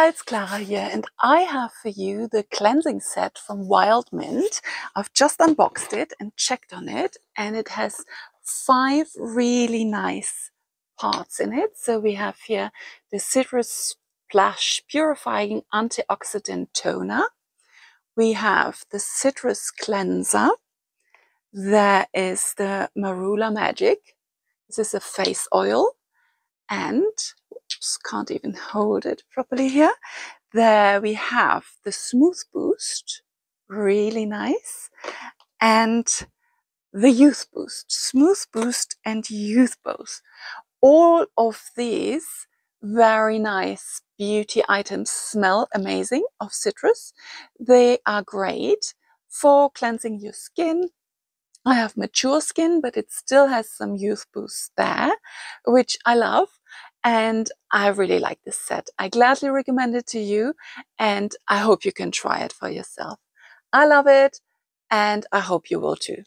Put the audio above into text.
Hi, it's Clara here, and I have for you the cleansing set from Wildmint. I've just unboxed it and checked on it, and it has five really nice parts in it. So we have here the Citrus Splash Purifying Antioxidant Toner. We have the Citrus Cleanser. There is the Marula Magic. This is a face oil. And can't even hold it properly here. There we have the Smooth Boost, really nice, and the Youth Boost, Smooth Boost and Youth Boost. All of these very nice beauty items smell amazing of citrus. They are great for cleansing your skin. I have mature skin, but it still has some youth boost there, which I love and I really like this set. I gladly recommend it to you and I hope you can try it for yourself. I love it and I hope you will too.